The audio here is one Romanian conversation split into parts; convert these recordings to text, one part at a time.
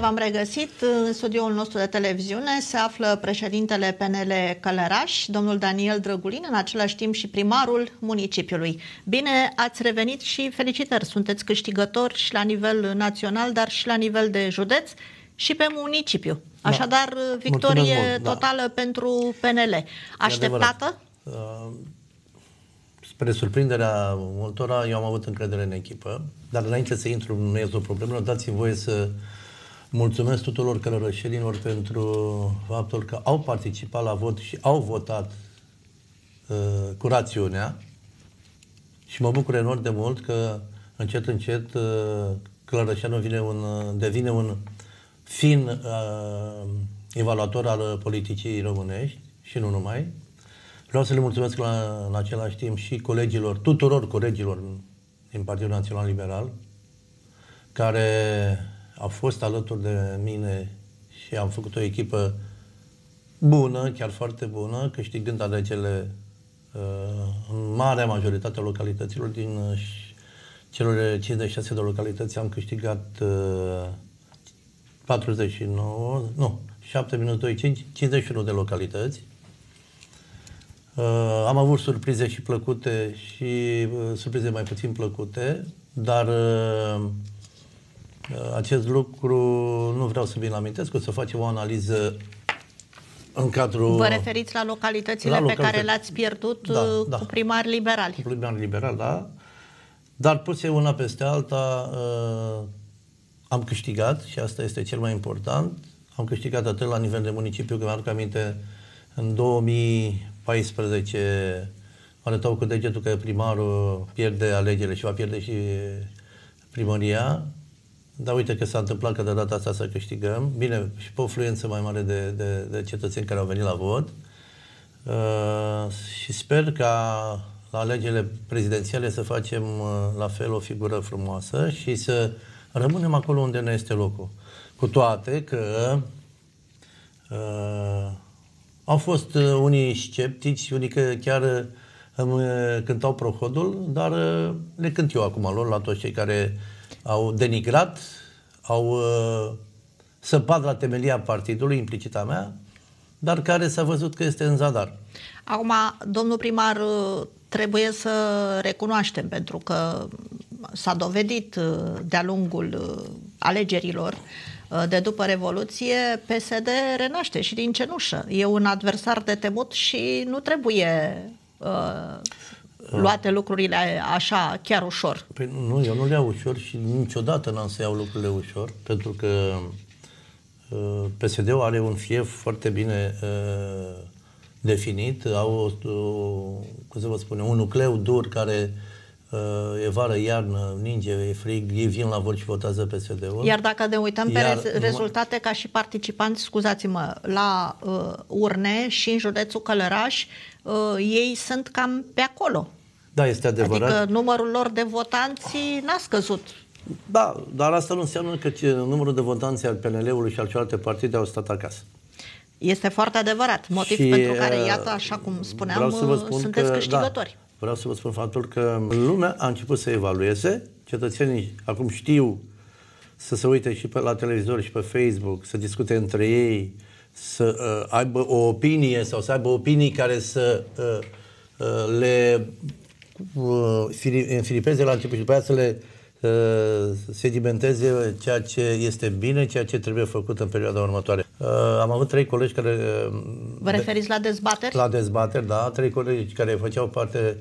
v-am regăsit. În studioul nostru de televiziune se află președintele PNL Călăraș, domnul Daniel Drăgulin, în același timp și primarul municipiului. Bine ați revenit și felicitări! Sunteți câștigători și la nivel național, dar și la nivel de județ și pe municipiu. Da. Așadar, da. victorie mult, da. totală da. pentru PNL. Așteptată? Uh, spre surprinderea multora, eu am avut încredere în echipă, dar înainte să intru în miezul problemelor, dați-mi voie să mulțumesc tuturor călărășenilor pentru faptul că au participat la vot și au votat uh, cu rațiunea și mă bucur enorm de mult că încet, încet uh, Călărășeanul vine un, devine un fin uh, evaluator al politicii românești și nu numai. Vreau să le mulțumesc la, în același timp și colegilor, tuturor colegilor din Partidul Național Liberal, care au fost alături de mine și am făcut o echipă bună, chiar foarte bună, câștigând alegerile uh, în marea majoritate a localităților din uh, celor 56 de localități am câștigat uh, 49, nu, 7 minus 2, 5, 51 de localități. Uh, am avut surprize și plăcute și uh, surprize mai puțin plăcute, dar uh, uh, acest lucru nu vreau să vi-l amintesc, o să facem o analiză în cadrul... Vă referiți la localitățile la localități... pe care le-ați pierdut da, uh, da. cu primari liberali. Cu primari liberali, da. Dar puse una peste alta, uh, am câștigat și asta este cel mai important. Am câștigat atât la nivel de municipiu, că mi-aduc aminte, în 2014 arătau cu degetul că primarul pierde alegerile și va pierde și primăria. Dar uite că s-a întâmplat că de data asta să câștigăm. Bine, și pe o fluență mai mare de, de, de cetățeni care au venit la vot. Uh, și sper ca la alegerile prezidențiale să facem uh, la fel o figură frumoasă și să rămânem acolo unde ne este locul. Cu toate că uh, au fost uh, unii sceptici, unii că chiar uh, îmi uh, cântau prohodul, dar uh, le cânt eu acum lor, la toți cei care au denigrat, au uh, săpat la temelia partidului, implicita mea, dar care s-a văzut că este în zadar. Acum, domnul primar, uh, trebuie să recunoaștem, pentru că s-a dovedit uh, de-a lungul uh, alegerilor de după Revoluție, PSD renaște și din cenușă. E un adversar de temut și nu trebuie uh, luate lucrurile așa chiar ușor. Păi nu, eu nu le iau ușor și niciodată n-am să iau lucrurile ușor, pentru că uh, PSD-ul are un fief foarte bine uh, definit, au, o, cum să vă spune, un nucleu dur care uh, e vară, iarnă, ninge, e frig, ei vin la vot și votează PSD-ul. Iar dacă ne uităm Iar, pe rezultate ca și participanți, scuzați-mă, la uh, urne și în județul Călăraș, uh, ei sunt cam pe acolo. Da, este adevărat. Adică numărul lor de votanți n-a scăzut. Da, dar asta nu înseamnă că numărul de votanți al PNL-ului și al celorlalte partide au stat acasă. Este foarte adevărat, motiv și, pentru care, uh, iată, așa cum spuneam, să vă spun sunteți că, câștigători. Da, vreau să vă spun faptul că lumea a început să evalueze, cetățenii acum știu să se uite și pe la televizor și pe Facebook, să discute între ei, să uh, aibă o opinie sau să aibă opinii care să uh, uh, le uh, înfilipeze la început și după aceea să le uh, sedimenteze ceea ce este bine, ceea ce trebuie făcut în perioada următoare. Uh, am avut trei colegi care... Uh, Vă referiți la dezbateri? La dezbateri, da. Trei colegi care făceau parte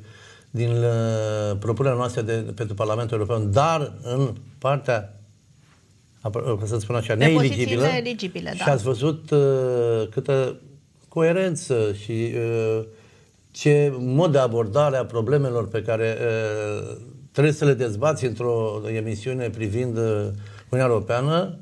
din uh, propunerea noastră de, pentru Parlamentul European, dar în partea să spun așa, neeligibilă. eligibile, da. Și ați văzut uh, câtă coerență și uh, ce mod de abordare a problemelor pe care uh, trebuie să le dezbați într-o emisiune privind uh, Uniunea Europeană,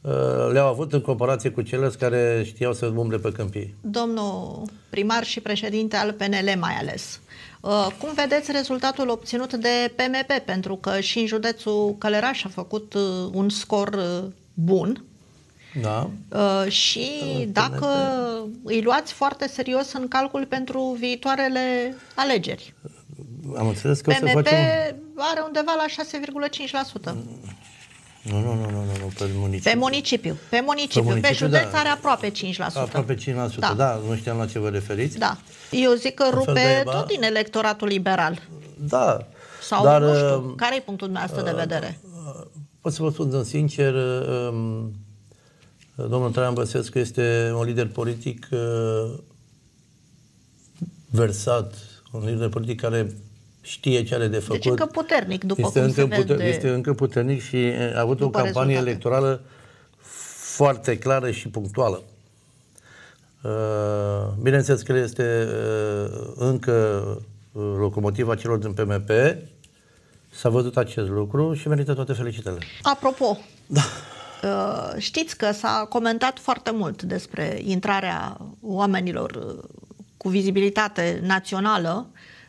uh, le-au avut în comparație cu ceilalți care știau să umble pe câmpii. Domnul primar și președinte al PNL mai ales. Uh, cum vedeți rezultatul obținut de PMP? Pentru că și în județul Călăraș a făcut un scor bun, da. Uh, și dacă îi luați foarte serios în calcul pentru viitoarele alegeri. Am înțeles că PMP o să facem... are undeva la 6,5%. Nu, nu, nu, nu, nu. pe municipiu. Pe municipiu. Pe municipiu. Pe, municipiu, județ da. are aproape 5%. Aproape 5%, da. da, nu știam la ce vă referiți. Da. Eu zic că Un fel rupe de EBA. tot din electoratul liberal. Da. Sau Dar, nu știu, uh, care e punctul dumneavoastră de vedere? Pot să vă spun sincer, um, domnul Traian Băsescu este un lider politic uh, versat, un lider politic care știe ce are de făcut. Deci încă puternic, după este cum încă se puter, vede. Este încă puternic și uh, a avut o după campanie rezultate. electorală foarte clară și punctuală. Uh, Bineînțeles că el este uh, încă uh, locomotiva celor din PMP, s-a văzut acest lucru și merită toate felicitările. Apropo, da. Știți că s-a comentat foarte mult despre intrarea oamenilor uh, cu vizibilitate națională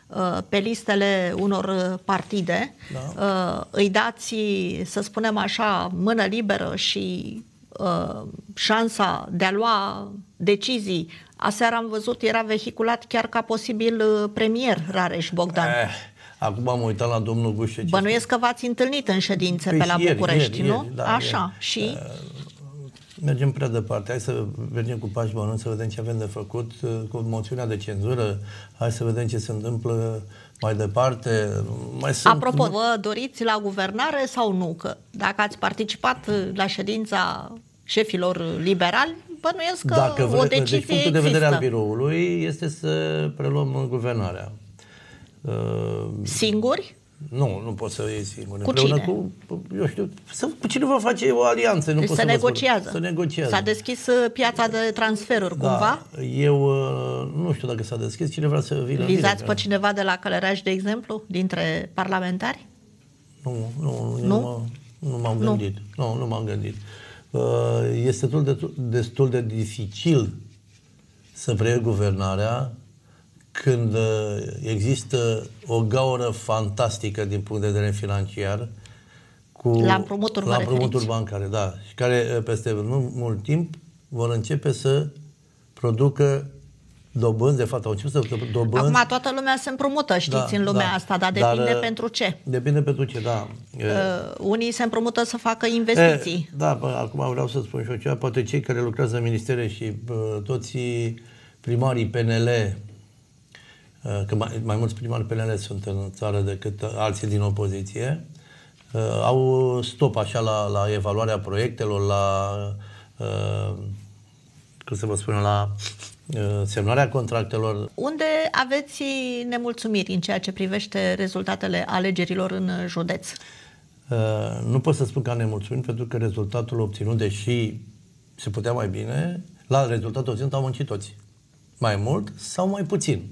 uh, pe listele unor uh, partide. Da. Îi dați, să spunem așa, mână liberă și uh, șansa de a lua decizii. Aseară am văzut, era vehiculat chiar ca posibil uh, premier Rareș Bogdan. Eh, acum am uitat la domnul Gușe. ce Bănuiesc că v-ați întâlnit în ședințe Păi pe la și ieri, București, ieri, nu? ieri, da, Așa. ieri. Și Mergem prea departe. Hai să mergem cu pași bănuți, să vedem ce avem de făcut uh, cu moțiunea de cenzură. Hai să vedem ce se întâmplă mai departe. Mai sunt, Apropo, vă doriți la guvernare sau nu? Că dacă ați participat uh, la ședința șefilor liberali, bănuiesc că dacă o vre, decizie deci punctul de vedere există. al biroului este să preluăm guvernarea. Uh, Singuri? nu, nu pot să iei singur. Cu Împreună cine? Cu, eu știu, să, cu cine va face o alianță. Nu Deci pot se să vă spun. negociază. Să negociază. S-a deschis uh, piața de transferuri, cumva? Da, eu uh, nu știu dacă s-a deschis, cine vrea să vină. Vizați vine. pe cineva de la Călăraș, de exemplu, dintre parlamentari? Nu, nu, nu, Nu? nu? nu m-am Nu. gândit. Nu, nu m-am gândit. Uh, Este destul de, destul de dificil să preiei guvernarea când uh, există o gaură fantastică din punct de vedere financiar cu La împrumuturi vă la împrumuturi referiți. bancare, da, și care uh, peste nu mult timp vor începe să producă dobânzi, de fapt au început să dobânzi Acum toată lumea se împrumută, știți, în lumea asta, dar depinde pentru ce. Depinde pentru ce, da. E, Uh, unii se împrumută să facă investiții. E, da, bă, acum vreau să spun și eu ceva. Poate cei care lucrează în ministere și bă, toți primarii PNL, uh, că mai, mai mulți primari PNL sunt în țară decât alții din opoziție, uh, au stop așa la, la evaluarea proiectelor, la, uh, cum să vă spun, la uh, semnarea contractelor. Unde aveți nemulțumiri în ceea ce privește rezultatele alegerilor în județ? Uh, nu pot să spun că am nemulțumit pentru că rezultatul obținut, deși se putea mai bine, la rezultatul obținut am muncit toți. Mai mult sau mai puțin.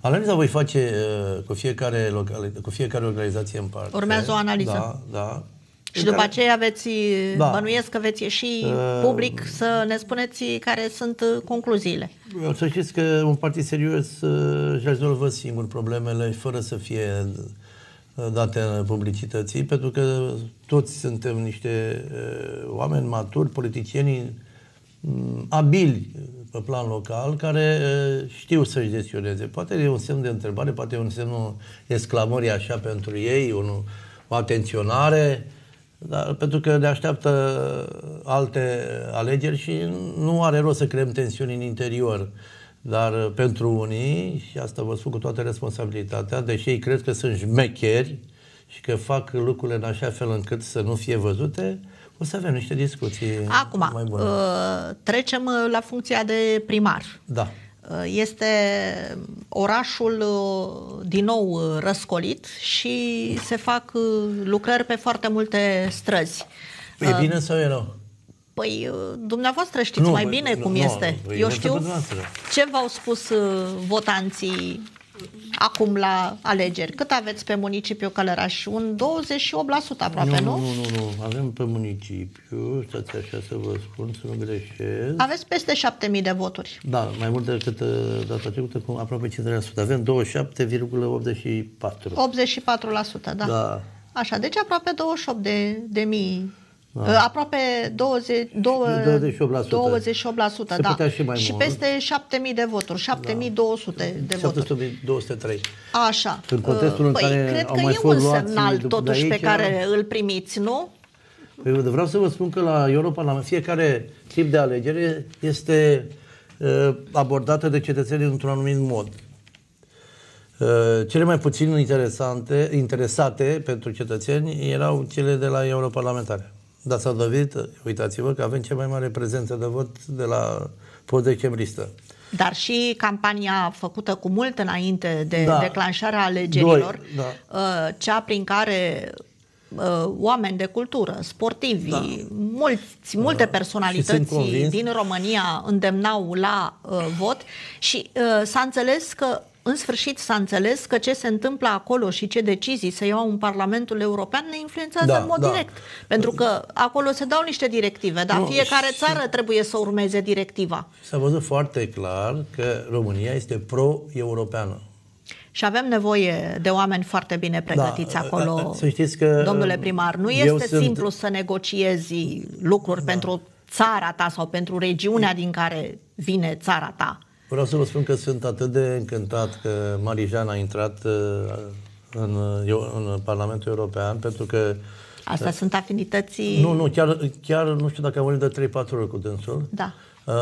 Analiza voi face uh, cu, fiecare locali- cu fiecare organizație în parte. Urmează o analiză. Da, da. Și În după care- aceea veți, Da. bănuiesc că veți ieși Uh, public să ne spuneți care sunt uh, concluziile. Eu Să știți că un partid serios uh, își rezolvă singur problemele fără să fie uh, date în publicității, pentru că toți suntem niște uh, oameni maturi, politicieni mm, abili pe plan local, care uh, știu să-și gestioneze. Poate e un semn de întrebare, poate e un semn exclamării așa pentru ei, un, o atenționare, dar pentru că ne așteaptă alte alegeri și nu are rost să creăm tensiuni în interior. Dar uh, pentru unii, și asta vă spun cu toată responsabilitatea, deși ei cred că sunt șmecheri și că fac lucrurile în așa fel încât să nu fie văzute, o să avem niște discuții Acum, mai bune. uh, trecem uh, la funcția de primar. Da. Uh, Este orașul uh, din nou uh, răscolit și se fac uh, lucrări pe foarte multe străzi. E bine sau e rău? Păi, uh, dumneavoastră știți Nu, mai nu, bine nu, cum nu, este. nu, Eu nu știu pe dumneavoastră. ce v-au spus uh, votanții acum la alegeri. Cât aveți pe municipiul Călăraș? Un 28% aproape, nu? nu, nu, nu, nu. Avem pe municipiu, stați așa să vă spun, să nu greșesc. Aveți peste 7000 de voturi. Da, mai mult decât uh, data trecută, cu aproape 50%. Avem 27,84. 84%, da. Da. Așa, deci aproape 28 de, de mii. Da. Aproape 20, 28%. 28%, Se da. putea și mai și mult. peste 7000 de voturi, 7200 de voturi. 7203. Așa. În contextul în păi, care cred au că mai e fost un luați semnal de- totuși de pe aici, care îl primiți, nu? Păi vreau să vă spun că la Europarlament fiecare tip de alegere este uh, abordată de cetățenii într-un anumit mod. Uh, cele mai puțin interesante, interesate pentru cetățeni erau cele de la europarlamentare. Dar s-a dovedit, uitați-vă, că avem cea mai mare prezență de vot de la post decembristă. Dar și campania făcută cu mult înainte de da. declanșarea alegerilor, Doi, da. Uh, cea prin care uh, oameni de cultură, sportivi, da. mulți, multe da. personalități din România îndemnau la uh, vot și uh, s-a înțeles că în sfârșit s-a înțeles că ce se întâmplă acolo și ce decizii se iau în Parlamentul European ne influențează da, în mod da. direct. Pentru că acolo se dau niște directive, dar nu, fiecare și... țară trebuie să urmeze directiva. S-a văzut foarte clar că România este pro-europeană. Și avem nevoie de oameni foarte bine pregătiți da, acolo, să știți că domnule primar. Nu este sunt... simplu să negociezi lucruri da. pentru țara ta sau pentru regiunea din care vine țara ta. Vreau să vă spun că sunt atât de încântat că Marijan a intrat uh, în, în Parlamentul European, pentru că Asta uh, sunt afinității... Nu, nu, chiar, chiar nu știu dacă am vorbit de 3-4 ori cu dânsul. Da. Uh,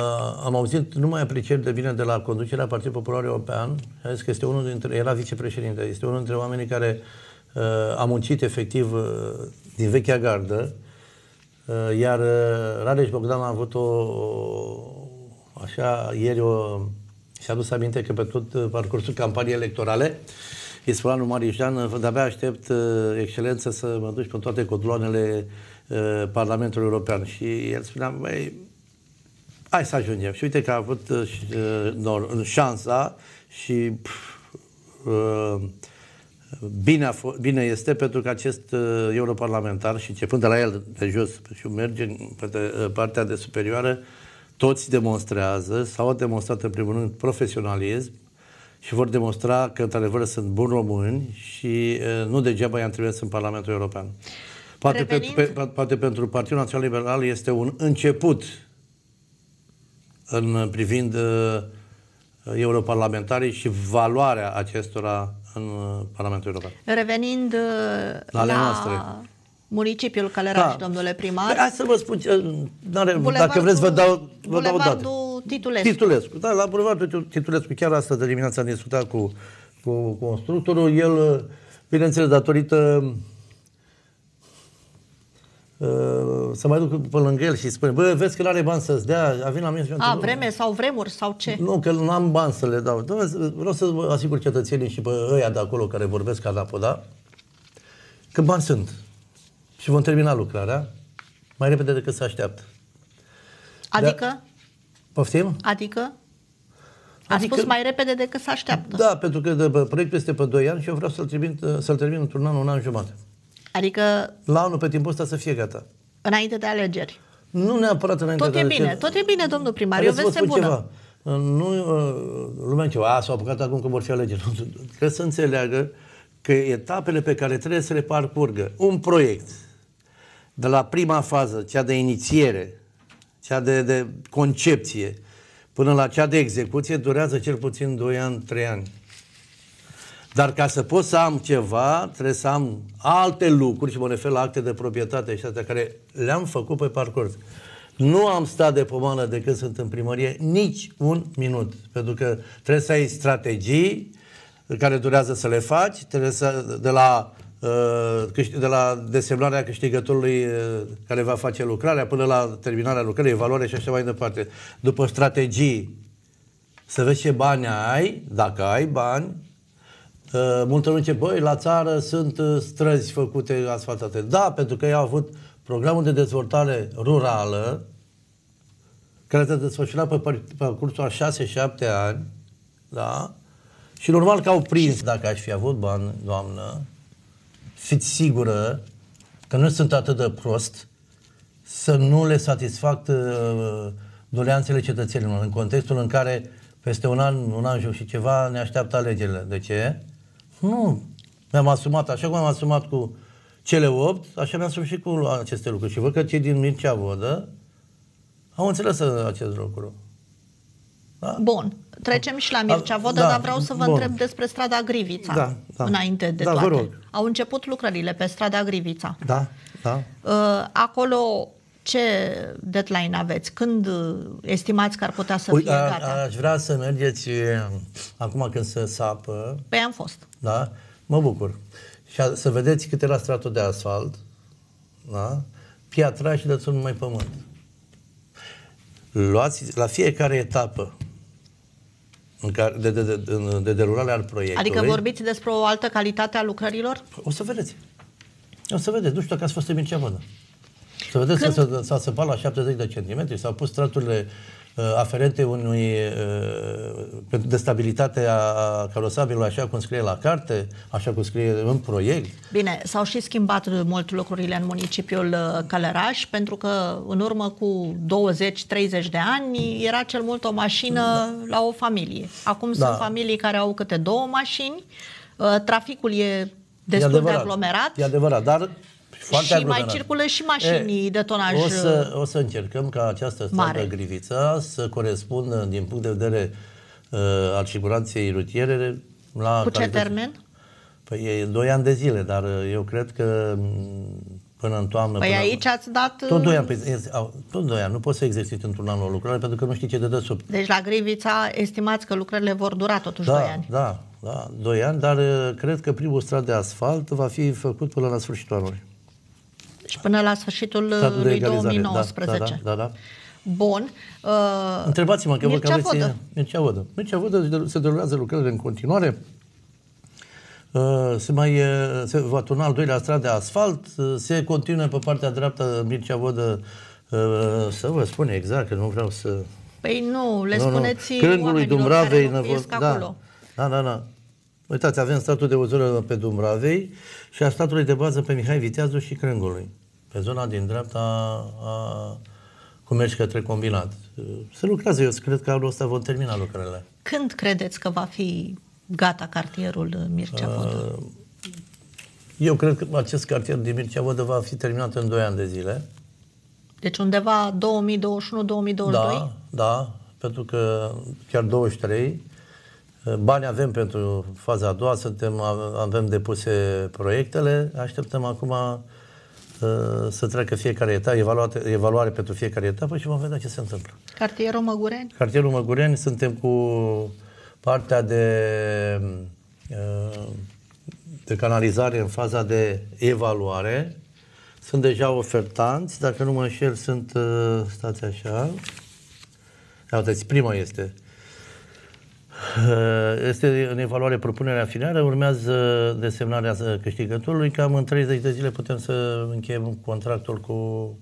am auzit numai aprecieri de bine de la conducerea Partidului Popular European. A zis că este unul dintre, era vicepreședinte, este unul dintre oamenii care uh, a muncit efectiv uh, din vechea gardă, uh, iar uh, Radeș Bogdan a avut o, așa, ieri o, și-a adus aminte că pe tot uh, parcursul campaniei electorale îi spunea lui Marijan, uh, de-abia aștept, uh, excelență, să mă duci pe toate codloanele Parlamentului European. Și el spunea, băi, hai să ajungem. Și uite că a avut uh, șansa și pf, uh, bine, a bine este pentru că acest uh, europarlamentar și începând de la el de jos și merge pe partea de superioară, toți demonstrează sau au demonstrat în primul rând profesionalism și vor demonstra că într-adevăr sunt buni români și uh, nu degeaba i-am trimis în Parlamentul European. Poate, Revenind... pe, pe, poate pentru Partidul Național Liberal este un început în privind uh, europarlamentarii și valoarea acestora în uh, Parlamentul European. Revenind uh, la, la noastre. Municipiul Călăraș, da. domnule primar. Păi, hai să vă spun, uh, dacă vreți vă dau, vă dau date. Titulescu. Titulescu, da, la Bulevardul Titulescu. Chiar astăzi de dimineața am discutat cu, cu constructorul. El, uh, bineînțeles, datorită Uh, să mai duc pe lângă el și spune, bă, vezi că nu are bani să-ți dea, a venit la mine și A, vreme sau vremuri sau ce? Nu, că nu am bani să le dau. Vreau să vă asigur cetățenii și pe ăia de acolo care vorbesc ca da, că bani sunt. Și vom termina lucrarea mai repede decât se așteaptă. Adică? De- Poftim? Adică? A adică, spus mai repede decât se așteaptă. Da, pentru că de, proiectul este pe 2 ani și eu vreau să-l termin, să termin într-un an, un an jumate. Adică... La anul pe timpul ăsta să fie gata. Înainte de alegeri. Nu neapărat înainte tot de alegeri. Tot e bine, tot e bine, domnul primar. Eu veste bună. Ceva. Nu, uh, lumea ce, a, s-au apucat acum că vor fi alegeri. Trebuie să înțeleagă că etapele pe care trebuie să le parcurgă un proiect, de la prima fază, cea de inițiere, cea de, de concepție, până la cea de execuție, durează cel puțin 2 ani, 3 ani. Dar ca să pot să am ceva, trebuie să am alte lucruri și mă refer la acte de proprietate și astea care le-am făcut pe parcurs. Nu am stat de pomană de când sunt în primărie nici un minut, pentru că trebuie să ai strategii care durează să le faci, trebuie să, de la uh, de la desemnarea câștigătorului uh, care va face lucrarea până la terminarea lucrării, evaluare și așa mai departe. După strategii, să vezi ce bani ai, dacă ai bani, Uh, multă lume zice, băi, la țară sunt uh, străzi făcute asfaltate. Da, pentru că ei au avut programul de dezvoltare rurală care s-a desfășurat pe parcursul a 6-7 ani, da? Și normal că au prins, dacă aș fi avut bani, doamnă, fiți sigură că nu sunt atât de prost să nu le satisfac uh, doleanțele cetățenilor în contextul în care peste un an, un an și ceva ne așteaptă alegerile. De ce? Nu. Mi-am asumat, așa cum am asumat cu cele opt, așa mi-am asumat și cu aceste lucruri. Și văd că cei din Mircea Vodă au înțeles acest lucru. Da? Bun. Trecem și la Mircea Vodă, da, dar vreau să vă bun. întreb despre strada Grivița. Da, da. Înainte de da, toate. Vă rog. Au început lucrările pe strada Grivița. Da. Da. Uh, acolo ce deadline aveți? Când uh, estimați că ar putea să Ui, fie a, gata? aș vrea să mergeți uh, acum când se sapă, Păi am fost. da? Mă bucur. Și a, să vedeți cât era stratul de asfalt, da? Piatra și dați numai pământ. Luați la fiecare etapă în care, de, de, de, de, de derulare al proiectului. Adică vorbiți despre o altă calitate a lucrărilor? O să vedeți. O să vedeți. Nu știu dacă ați fost în Mircea Vodă. Să vedeți Când- că s-a, s-a săpat la 70 de centimetri, s-au pus straturile uh, aferente unui uh, pentru de stabilitate a carosabilului, așa cum scrie la carte, așa cum scrie în proiect. Bine, s-au și schimbat mult lucrurile în municipiul uh, Călăraș, pentru că în urmă cu 20-30 de ani era cel mult o mașină la o familie. Acum Da. sunt familii care au câte două mașini, uh, traficul e e destul de adevărat. aglomerat E adevărat, dar foarte și mai aglomerat. circulă și mașini de tonaj O să, o să încercăm ca această mare. stradă Grivița să corespundă din punct de vedere uh, al siguranței rutiere la Cu ce calități- termen? Păi e 2 ani de zile, dar uh, eu cred că m, până în toamnă... Păi până aici ați dat... Tot 2 uh, ani, păi, e- au- tot 2 ani, nu poți să exerciți într-un an o lucrare pentru că nu știi ce te dă sub. Deci la Grivița estimați că lucrările vor dura totuși Da, 2 ani. da, da, 2 ani, dar uh, cred că primul strat de asfalt va fi făcut până la svodul anului. Și până la sfârșitul uh, Statul de lui egalizare, 2019. Da, da, da, da. Bun. Uh, Întrebați-mă că vă că Mircea aveți... Vodă. Mircea Vodă. Mircea Vodă se de- se derulează lucrările în continuare. Uh, Se mai uh, se va turna al doilea strat de asfalt, uh, se continuă pe partea dreaptă Mircea Vodă, uh, să vă spun exact, că nu vreau să... Păi nu, le Nu, nu. spuneți Crângul lui oamenilor Dumravei, care Năvol- locuiesc da, acolo. da, da, da. Uitați, avem statul de uzură pe Dumravei și a statului de bază pe Mihai Viteazu și Crângului. Pe zona din dreapta a, cum mergi către combinat. Se lucrează, eu cred că anul ăsta vom termina lucrările. Când credeți că va fi gata cartierul uh, Mircea Vodă? Eu cred că acest cartier din Mircea Vodă va fi terminat în 2 ani de zile. Deci undeva 2021-2022? Da, da, pentru că chiar 23. Bani avem pentru faza a doua, suntem, avem depuse proiectele, așteptăm acum uh, să treacă fiecare etapă, evaluare, evaluare pentru fiecare etapă și vom vedea ce se întâmplă. Cartierul Măgureni? Cartierul Măgureni, suntem cu partea de, uh, de canalizare în faza de evaluare. Sunt deja ofertanți, dacă nu mă înșel, sunt, uh, stați așa, Ia uitați, prima este. Uh, Este în evaluare propunerea finală, urmează desemnarea câștigătorului, cam în 30 de zile putem să încheiem contractul cu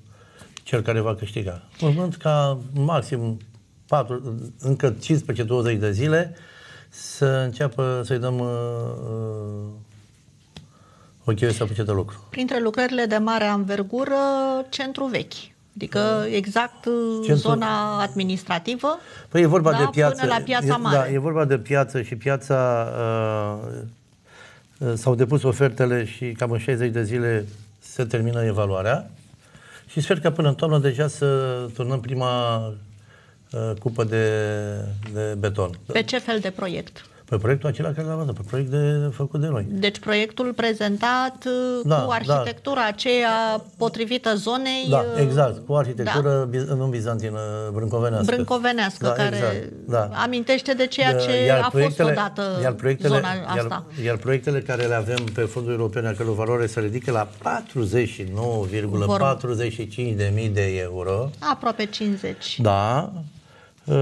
cel care va câștiga. Urmând ca maxim 4, încă 15-20 de zile să înceapă să-i dăm uh, uh, ok să apuce de lucru. Printre lucrările de mare anvergură, centru vechi. Adică exact uh, Centru- zona administrativă. Păi e vorba da, de piață. Până la piața e, mare. Da, e vorba de piață și piața uh, uh, s-au depus ofertele și cam în 60 de zile se termină evaluarea și sper că până în toamnă deja să turnăm prima uh, cupă de, de beton. Pe ce fel de proiect? Pe proiectul acela care l-am văzut, pe proiect de, făcut de noi. Deci proiectul prezentat uh, Da, cu arhitectura aceea potrivită zonei Da, uh, exact, cu arhitectură da. nu bizantină, brâncovenească. brâncovenească, Da, care exact, da. amintește de ceea Da, ce a fost odată iar proiectele, zona asta. Iar, iar proiectele care le avem pe fondul european, a căror valoare se ridică la 49,45 de mii de euro. Aproape 50 Da. De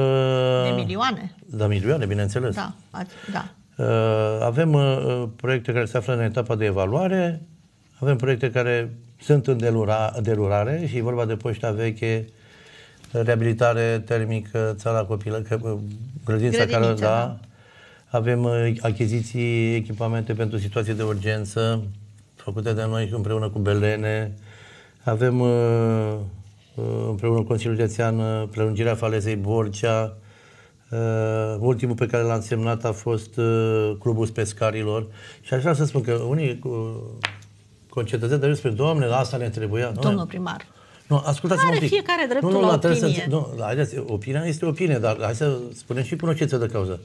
Uh, milioane. Da, milioane, bineînțeles. Da, ați- da. Uh, avem uh, proiecte care se află în etapa de evaluare, avem proiecte care sunt în delura, derulare și e vorba de poșta veche, reabilitare termică, țara copilă, că, uh, grădința care, Grădinița, da, da. avem uh, achiziții, echipamente pentru situații de urgență, făcute de noi împreună cu Belene, avem uh, uh, împreună cu Consiliul Județean uh, prelungirea falezei Borcea, Uh, ultimul pe care l-am semnat a fost uh, Clubul Pescarilor și aș vrea să spun că unii uh, concetățeni de spre Doamne, asta ne trebuia. Nu, Domnul primar. nu, ascultați-mă Are un pic. fiecare dreptul nu, nu, la dar trebuie opinie. Să, nu, da, haideți, opinia este opinie, dar hai să spunem și cunoștință de cauză.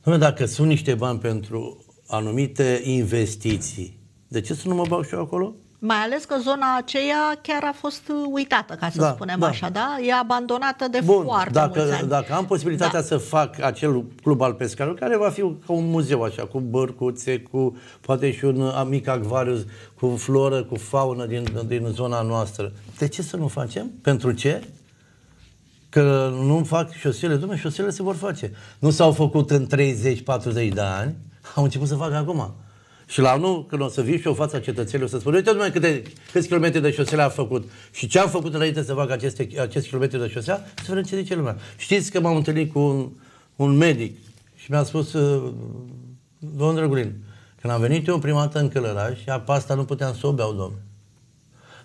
Dom'le, dacă sunt niște bani pentru anumite investiții, de ce să nu mă bag și eu acolo? Mai ales că zona aceea chiar a fost uitată, ca să Da, spunem da. așa, da? E abandonată de Bun, foarte dacă, mulți ani. dacă am posibilitatea Da. să fac acel club al pescarilor, care va fi ca un muzeu așa, cu bărcuțe, cu poate și un uh, mic acvariu, cu floră, cu faună din, din zona noastră. De ce să nu facem? Pentru ce? Că nu fac șosele, dumne, șosele se vor face. Nu s-au făcut în 30-40 de ani, au început să facă acum. Și la anul, când o să vii și o fața cetățenilor, o să spun, uite dumne câte, câți kilometri de șosele a făcut și ce am făcut înainte să fac aceste, acest kilometri de șosea, să vedem ce zice lumea. Știți că m-am întâlnit cu un, un medic și mi-a spus, uh, domnul Drăgulin, când am venit eu prima dată în Călăraș, apa asta nu puteam să o beau, domnule.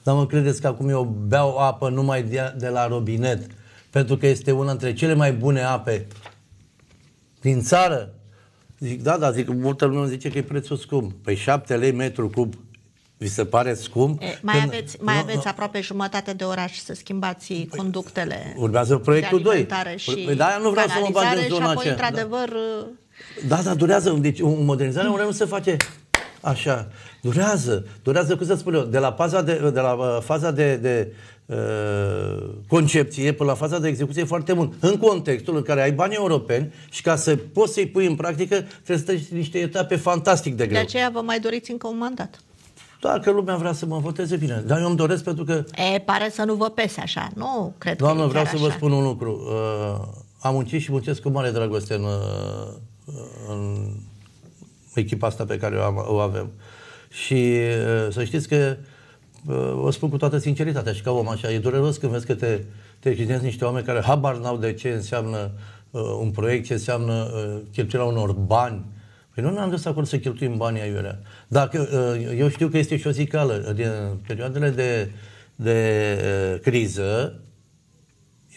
Dar mă credeți că acum eu beau apă numai de, de la robinet, pentru că este una dintre cele mai bune ape din țară. Zic, da, da, zic, multă lume zice că e prețul scump. Păi 7 lei metru cub, vi se pare scump? E, mai Când- aveți, mai nu, aveți aproape jumătate de oraș să schimbați conductele Urmează proiectul de 2. alimentare și Păi de-aia nu vreau să mă bag în canalizare zona și apoi, aceea. Da. într-adevăr, Da, da, durează. Deci, o modernizare uneori nu se face așa. Durează. Durează, cum să spun eu, de la faza de, de, la, uh, faza de, de uh, concepție până la faza de execuție e foarte mult. În contextul în care ai bani europeni și ca să poți să-i pui în practică, trebuie să treci niște etape fantastic de de greu. aceea vă mai doriți încă un mandat. Dacă lumea vrea să mă voteze, bine. Dar eu îmi doresc pentru că E, pare să nu vă pese așa. Nu, cred că Doamnă, e vreau chiar să vă așa. spun un lucru. Uh, am muncit și muncesc cu mare dragoste în, uh, în echipa asta pe care o, am, o avem. Și uh, să știți că uh, o spun cu toată sinceritatea și ca om așa, e dureros când vezi că te, te chizinezi niște oameni care habar n-au de ce înseamnă uh, un proiect, ce înseamnă uh, cheltuirea unor bani. Păi nu ne-am dus acolo să cheltuim banii aiurea. Dacă, uh, eu știu că este și o zicală. Din perioadele de, de uh, criză,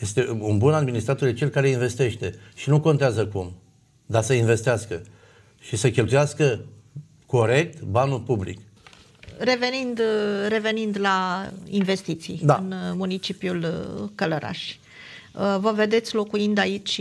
este un bun administrator e cel care investește și nu contează cum, dar să investească și să cheltuiască corect banul public. Revenind, revenind la investiții Da. în municipiul uh, Călăraș, uh, vă vedeți locuind aici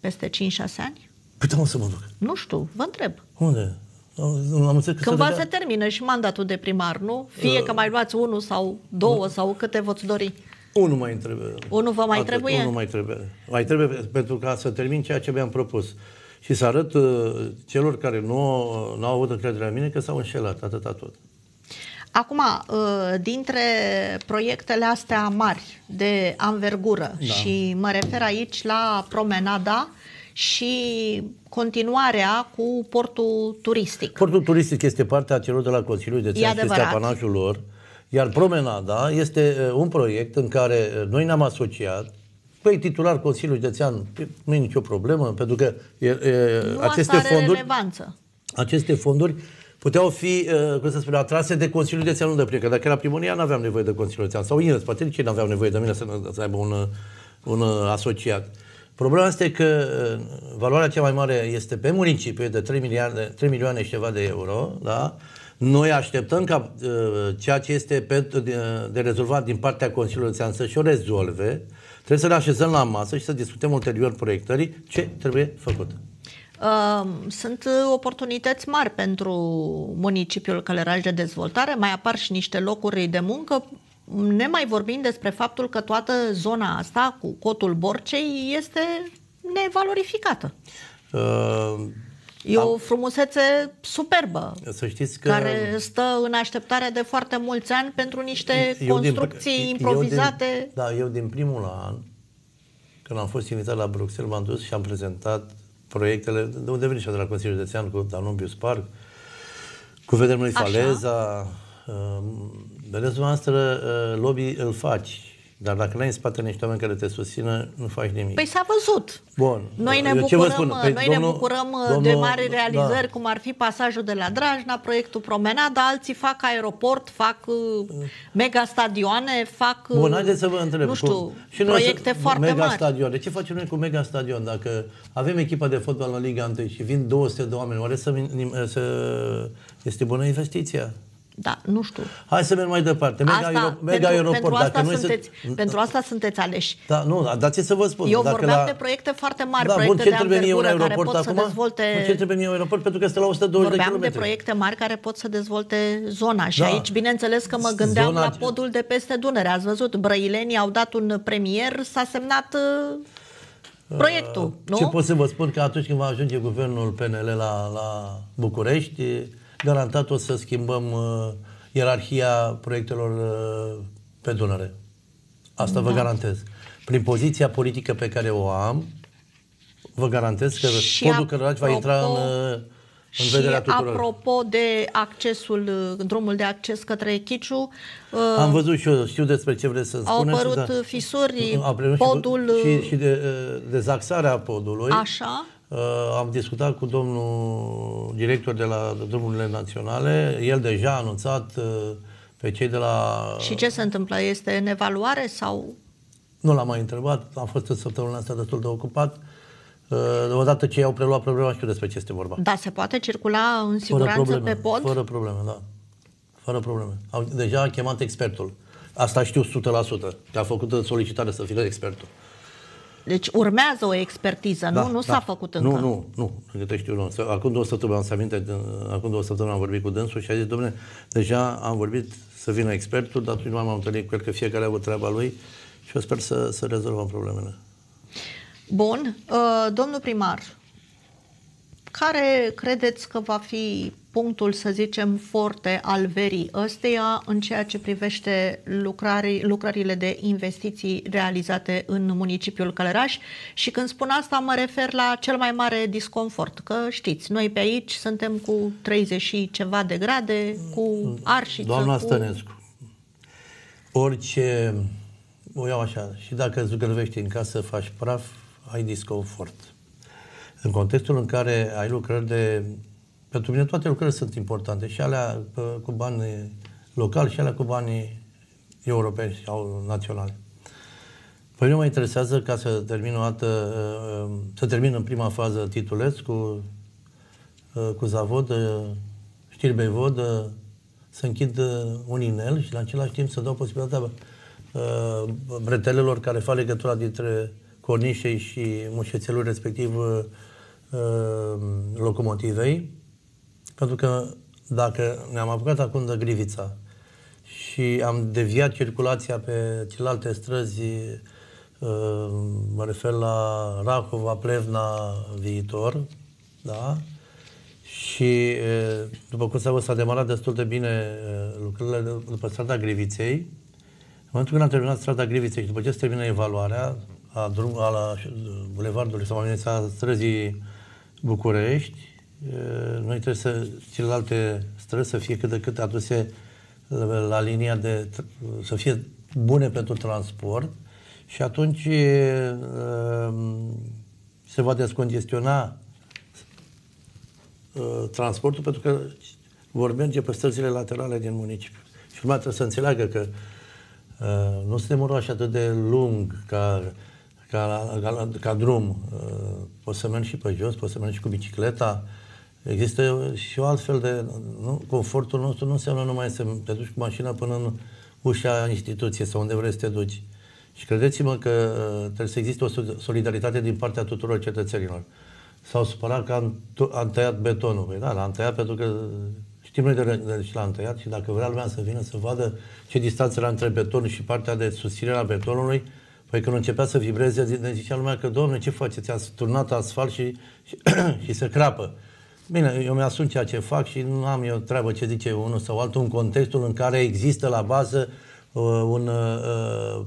peste 5-6 ani? Păi da, mă să mă duc. Nu știu, vă întreb. Unde? Am am înțeles că Cândva se se dădea- termină și mandatul de primar, nu? Fie Uh. că mai luați unul sau două sau câte vă dori. Unul mai trebuie. Unul vă mai Atât, trebuie? Unul mai trebuie. Mai trebuie pentru ca să termin ceea ce mi-am propus. Și să arăt uh, celor care nu, nu au avut încredere în mine că s-au înșelat, atâta tot. Acum, uh, dintre proiectele astea mari de anvergură Da. și mă refer aici la promenada și continuarea cu portul turistic. Portul turistic este partea celor de la Consiliul Județean și este adevărat. apanajul lor, iar promenada este uh, un proiect în care uh, noi ne-am asociat Păi titular Consiliul Județean nu e nicio problemă, pentru că e, e, Nu aceste asta are fonduri, relevanță. aceste fonduri puteau fi, uh, cum să spun, atrase de Consiliul Județean, nu de plin. Că dacă era primăria, nu aveam nevoie de Consiliul Județean. Sau invers, poate nici ei nu aveau nevoie de mine să, să aibă un, uh, un uh, asociat. Problema este că uh, valoarea cea mai mare este pe municipiu, de 3, miliarde, 3 milioane și ceva de euro, da? Noi așteptăm ca uh, ceea ce este pe, de, de rezolvat din partea Consiliului Județean să și o rezolve. Trebuie să ne așezăm la masă și să discutăm ulterior proiectării ce trebuie făcut. Uh, Sunt oportunități mari pentru municipiul Călăraș de dezvoltare, mai apar și niște locuri de muncă, ne mai vorbim despre faptul că toată zona asta cu cotul Borcei este nevalorificată. Uh, E o frumusețe superbă, să știți că... care stă în așteptare de foarte mulți ani pentru niște Eu din- construcții eu improvizate. din, da, eu din primul an, când am fost invitat la Bruxelles, m-am dus și am prezentat proiectele, de unde veni și eu, de la Consiliul Județean, cu Danubius Park, cu Vedermului Așa. Faleza. Uh, vedeți dumneavoastră, uh, lobby îl faci, dar dacă n-ai în spate niște oameni care te susțină, nu faci nimic. Păi s-a văzut. Bun. Noi ne Eu ce vă bucurăm, spun? Păi noi domnul- ne bucurăm uh, domnul- de mari realizări, da. cum ar fi pasajul de la Drajna, proiectul Promenada, alții fac aeroport, fac uh, mega stadioane, fac uh, Bun, haideți să vă întreb. nu știu, Cum- și noi proiecte să- foarte mega mari. Stadion. De ce facem noi cu mega stadion? Dacă avem echipa de fotbal în Liga 1 și vin 200 de oameni, oare să, min- să este bună investiția? Da, nu știu. Hai să mergem mai departe. Mega, Asta, aero, mega pentru, aeroport. pentru, dacă asta noi sunteți, să... pentru asta sunteți aleși. Da, nu, dați să vă spun. Eu dacă vorbeam la... de proiecte foarte mari, da, proiecte bun, ce de trebuie mie un anvergură care aeroport pot acum? să dezvolte... Nu, ce trebuie mie un aeroport? Pentru că este la 120 Vorbeam de de kilometri. proiecte mari care pot să dezvolte zona și Da. aici, bineînțeles că mă gândeam Zona- la podul de peste Dunăre. Ați văzut, brăilenii au dat un premier, s-a semnat uh, proiectul, nu? Ce pot să vă spun că atunci când va ajunge guvernul PNL la, la București, garantat o să schimbăm uh, ierarhia proiectelor uh, pe Dunăre. Asta Da. vă garantez. Prin poziția politică pe care o am, vă garantez că Și podul Călăraci va intra în, apropo- uh, în Și vederea tuturor. apropo de accesul, uh, drumul de acces către Chiciu, uh, Am văzut și eu, știu despre ce vreți să au spuneți. apărut da. fisuri, Au apărut și- podul... Și, și de, uh, dezaxarea podului. Așa. Uh, am discutat cu domnul director de la drumurile naționale. El deja a anunțat uh, pe cei de la... Și ce se întâmplă? Este în evaluare sau... Nu l-am mai întrebat, am fost în săptămâna asta destul de ocupat. Uh, odată ce au preluat problema, știu despre ce este vorba. Da, se poate circula în siguranță probleme, pe pod? Fără probleme, da. Fără probleme. Au, deja a chemat expertul. Asta știu 100%, că a făcut solicitare să fie expertul. Deci urmează o expertiză, nu? Nu s-a făcut încă. Da, Nu, nu, nu, din câte știu, nu. Acum două săptămâni am să aminte, de- acum două săptămâni am vorbit cu dânsul și a zis, domnule, deja am vorbit să vină expertul, dar atunci nu m-am întâlnit cu el, că fiecare a avut treaba lui și eu sper să, să rezolvăm problemele. Bun. Uh, Domnul primar, care credeți că va fi punctul, să zicem, forte al verii ăsteia în ceea ce privește lucrări, lucrările de investiții realizate în municipiul Călăraș? Și când spun asta mă refer la cel mai mare disconfort, că știți, noi pe aici suntem cu 30 și ceva de grade, cu arșiță, Doamna cu... Stănescu, orice, o iau așa, și dacă îți grăvești în casă, faci praf, ai disconfort. În contextul în care ai lucrări de... Pentru mine toate lucrările sunt importante, și alea pă, cu bani locali și alea cu bani europeni sau naționali. Păi nu mă interesează ca să termin o dată, uh, să termin în prima fază titulescu, uh, cu Zavod, uh, Știrbevod, uh, să închid uh, un inel și la același timp să dau posibilitatea uh, bretelelor care fac legătura dintre Cornișei și mușețelul respectiv uh, uh, locomotivei, pentru că dacă ne-am apucat acum de Grivița și am deviat circulația pe celelalte străzi, uh, mă refer la Rahova, Plevna, viitor, da? Și, uh, după cum s-a văzut, s-a demarat destul de bine uh, lucrările de- după strada Griviței. În momentul când am terminat strada Griviței și după ce se termină evaluarea a, drum, a la bulevardului sau mai bine zis, a străzii București, e, noi trebuie să celelalte străzi să fie cât de cât aduse la, la linia de, tr- să fie bune pentru transport și atunci e, se va descongestiona uh, transportul pentru că vor merge pe străzile laterale din municipiu. Și lumea trebuie să înțeleagă că uh, nu suntem un oraș atât de lung ca, ca, ca, ca drum. Uh, poți să mergi și pe jos, poți să mergi și cu bicicleta. Există și o altfel de... Nu? Confortul nostru nu înseamnă numai să te duci cu mașina până în ușa instituției sau unde vrei să te duci. Și credeți-mă că uh, trebuie să existe o solidaritate din partea tuturor cetățenilor. S-au supărat că am, tu- am tăiat betonul. Păi da, l-am tăiat pentru că știm noi de, de ce l-am tăiat și dacă vrea lumea să vină să vadă ce distanță era între beton și partea de susținere a betonului, păi când începea să vibreze, ne zicea lumea că, domne, ce faceți? Ați turnat asfalt și, și, și se crapă. Bine, eu mi-asum ceea ce fac și nu am eu treabă ce zice unul sau altul în contextul în care există la bază uh, un, uh,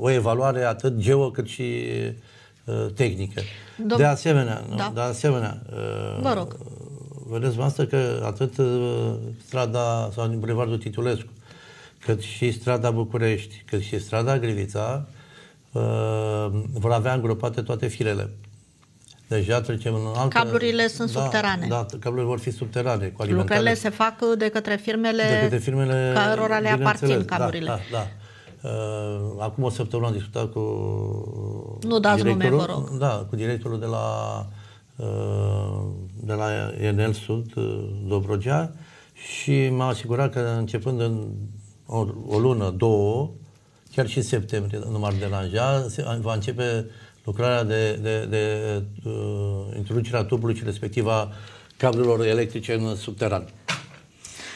o evaluare atât geo cât și uh, tehnică. Dom- de asemenea, nu, Da. de asemenea, uh, Vă rog. vedeți asta că atât uh, strada sau din Bulevardul Titulescu, cât și strada București, cât și strada Grivița, uh, vor avea îngropate toate firele. Deja trecem în altă... Cablurile sunt da, subterane. Da, cablurile vor fi subterane, cu alimentare. Lucrările se fac de către firmele, de către firmele... cărora le bineînțeles, aparțin cablurile. Da, da, da. Uh, acum o săptămână am discutat cu Nu dați nume, directorul, vă rog. Da, cu directorul de la uh, de la Enel Sud, uh, Dobrogea, și m-a asigurat că începând în o, o lună, două, chiar și în septembrie nu m-ar deranja, va începe lucrarea de, de, de uh, introducerea tubului și respectiv a cablelor electrice în subteran.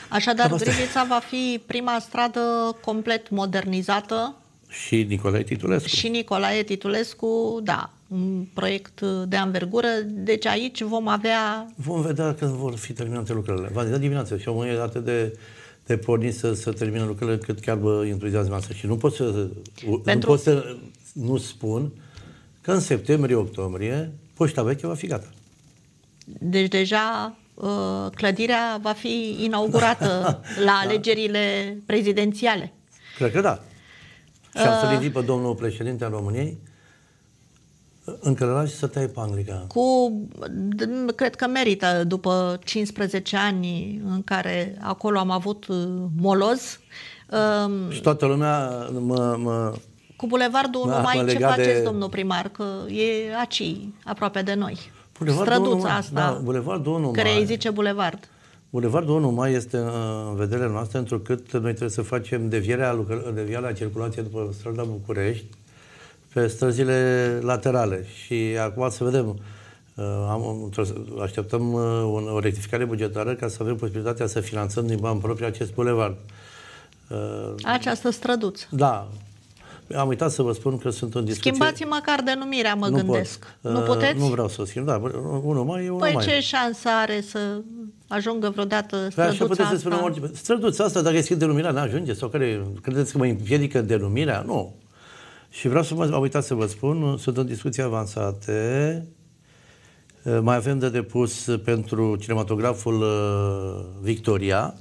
Așadar, Grivița va fi prima stradă complet modernizată. Și Nicolae Titulescu. Și Nicolae Titulescu, da, un proiect de anvergură. Deci aici vom avea... Vom vedea când vor fi terminate lucrările. Va da dimineața și omul e atât de, de pornit să, să termină lucrările cât chiar vă entuziasmă asta. Și nu pot să, Pentru... nu pot să nu spun că în septembrie-octombrie poșta veche va fi gata. Deci deja uh, clădirea va fi inaugurată la da. alegerile prezidențiale. Cred că da. Și am să uh, pe domnul președinte al României în Călăraș să tai panglica. Cu, cred că merită, după 15 ani în care acolo am avut uh, moloz. Um, și toată lumea mă, mă cu Bulevardul da, Numai ce faceți, de... domnul primar? Că e aci, aproape de noi. Bulevardul Străduța mai, asta, da, Bulevardul 1 care îi zice Bulevard. Bulevardul 1 mai este în vederea noastră, întrucât noi trebuie să facem devierea, devierea circulației după strada București pe străzile laterale. Și acum să vedem, uh, am, așteptăm uh, o rectificare bugetară ca să avem posibilitatea să finanțăm din bani proprii acest bulevard. Uh, Această străduță. Da, am uitat să vă spun că sunt în discuție. Schimbați măcar denumirea, mă nu gândesc. Pot. Nu uh, puteți? Nu vreau să o schimb, da. Unul mai e unul păi mai. ce șansă are să ajungă vreodată păi străduța păi așa asta? Orice. Străduța asta, dacă schimb denumirea, n-ajunge? Sau care, credeți că mă împiedică denumirea? Nu. Și vreau să mă am uitat să vă spun, sunt în discuții avansate, uh, mai avem de depus pentru cinematograful uh, Victoria.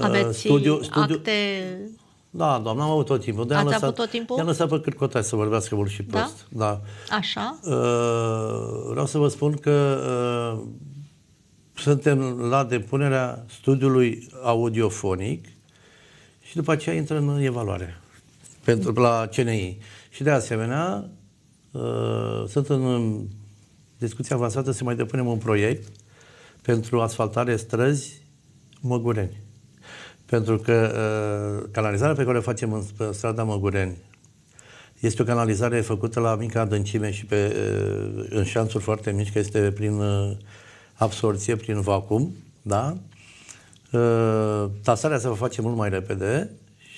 Aveți studiu, studiu, acte da, doamna, am avut tot timpul. De Ați lăsat, avut tot timpul? I-am lăsat pe Cârcotaș să vorbească mult și da? prost. Da? da. Așa. Uh, vreau să vă spun că uh, suntem la depunerea studiului audiofonic și după aceea intră în evaluare pentru, la CNI. Și de asemenea, uh, sunt în discuția avansată să mai depunem un proiect pentru asfaltare străzi Măgureni. Pentru că uh, canalizarea pe care o facem în, pe strada Măgureni este o canalizare făcută la mică adâncime și pe, uh, în șanțuri foarte mici, că este prin uh, absorție, prin vacuum, da? Uh, tasarea se va face mult mai repede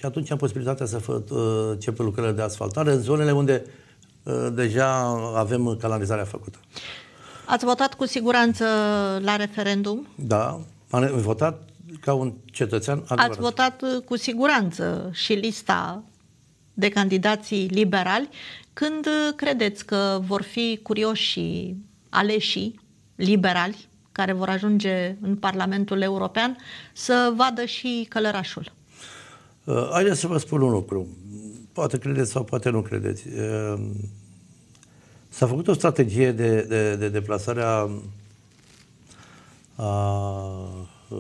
și atunci am posibilitatea să fă, uh, începe lucrările de asfaltare în zonele unde uh, deja avem canalizarea făcută. Ați votat cu siguranță la referendum? Da, am votat ca un cetățean adevărat. Ați votat uh, cu siguranță și lista de candidații liberali. Când uh, credeți că vor fi curioși și aleșii liberali care vor ajunge în Parlamentul European să vadă și călărașul? Uh, haideți să vă spun un lucru. Poate credeți sau poate nu credeți. Uh, s-a făcut o strategie de, de, de deplasare a, a uh,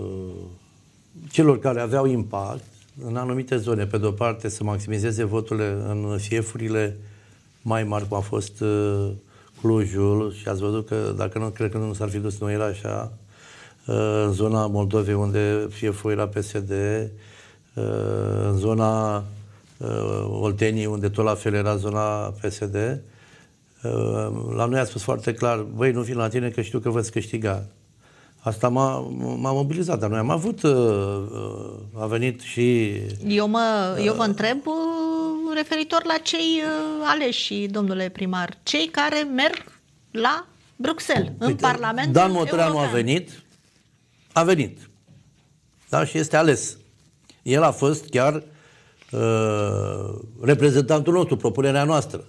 celor care aveau impact în anumite zone, pe de-o parte să maximizeze voturile în fiefurile mai mari, cum a fost uh, Clujul și ați văzut că dacă nu, cred că nu s-ar fi dus, nu era așa, uh, în zona Moldovei unde fieful era PSD, uh, în zona uh, Oltenii unde tot la fel era zona PSD, uh, la noi a spus foarte clar, băi, nu vin la tine că știu că veți câștiga. Asta m-a, m-a mobilizat, dar noi am avut, uh, uh, a venit și... Eu, mă, eu vă întreb uh, referitor la cei aleși, domnule primar, cei care merg la Bruxelles, Uite, în Parlamentul Dan Motreanu a venit, a venit, da, și este ales. El a fost chiar uh, reprezentantul nostru, propunerea noastră.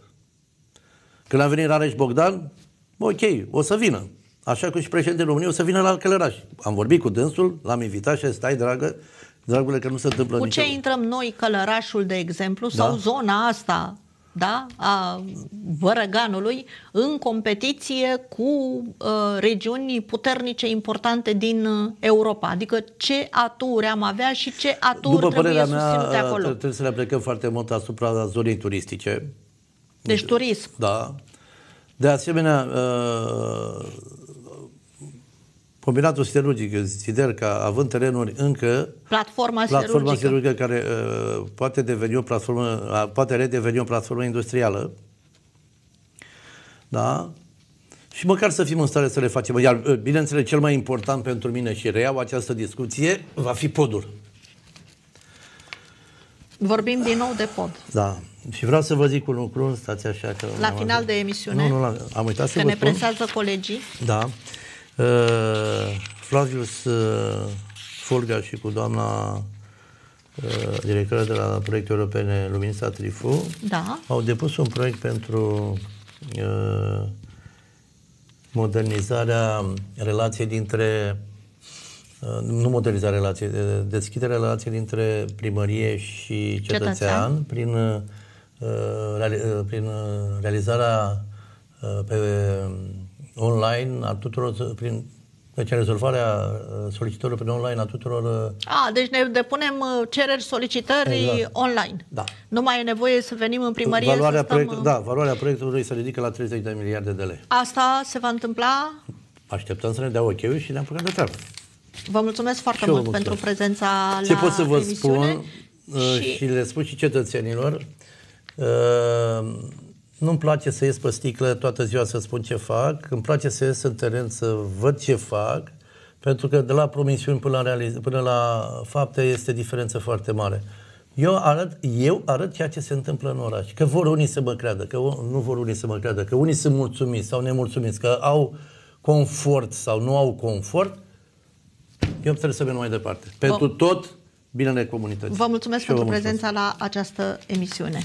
Când a venit Rareș Bogdan, ok, o să vină. Așa că și președintele României o să vină la Călăraș. Am vorbit cu dânsul, l-am invitat și stai, dragă, dragule, că nu se întâmplă Cu nicio... ce intrăm noi, Călărașul, de exemplu, da. sau zona asta da, a Vărăganului în competiție cu uh, regiuni puternice importante din uh, Europa. Adică ce aturi am avea și ce aturi După trebuie mea, susținute acolo. Trebuie să ne aplicăm foarte mult asupra zonei turistice. Deci turism. Da. De asemenea, uh, Combinatul siderurgic, Siderca, având terenuri încă, Platforma platforma siderurgică. siderurgică care uh, poate, deveni o platformă, uh, poate redeveni o platformă industrială, da? Și măcar să fim în stare să le facem. Iar, uh, bineînțeles, cel mai important pentru mine și reiau această discuție va fi podul. Vorbim din nou de pod. Da. Și vreau să vă zic un lucru, stați așa că... La am final văzut. de emisiune, Nu, nu, la, am uitat să că vă ne spun. presează colegii. Da. Uh, Flavius uh, Fulga și cu doamna uh, directoră de la proiectul europene Lumința Trifu Da. au depus un proiect pentru uh, modernizarea relației dintre uh, nu modernizarea relației, uh, deschiderea relației dintre primărie și cetățean, Cetățean. prin, uh, reali, uh, prin uh, realizarea uh, pe online a tuturor, prin deci rezolvarea uh, solicitărilor prin online a tuturor uh, A, deci ne depunem uh, cereri, solicitări Exact. online. Da. Nu mai e nevoie să venim în primărie valoarea, să stăm... proiect, uh, da, valoarea proiectului se ridică la 30 de miliarde de lei. Asta se va întâmpla. Așteptăm să ne dea ok și ne-am făcut de treabă. Vă mulțumesc foarte Și eu vă mult pentru mulțumesc. prezența Ce la pot să vă emisiune. spun uh, și... și le spun și cetățenilor, uh, nu-mi place să ies pe sticlă toată ziua să spun ce fac, îmi place să ies în teren să văd ce fac, pentru că de la promisiuni până la, realiz- până la fapte este diferență foarte mare. Eu arăt, eu arăt ceea ce se întâmplă în oraș. Că vor unii să mă creadă, că nu vor unii să mă creadă, că unii sunt mulțumiți sau nemulțumiți, că au confort sau nu au confort, eu trebuie să merg mai departe. Pentru tot binele comunității. Vă mulțumesc Și eu pentru vă mulțumesc. prezența la această emisiune.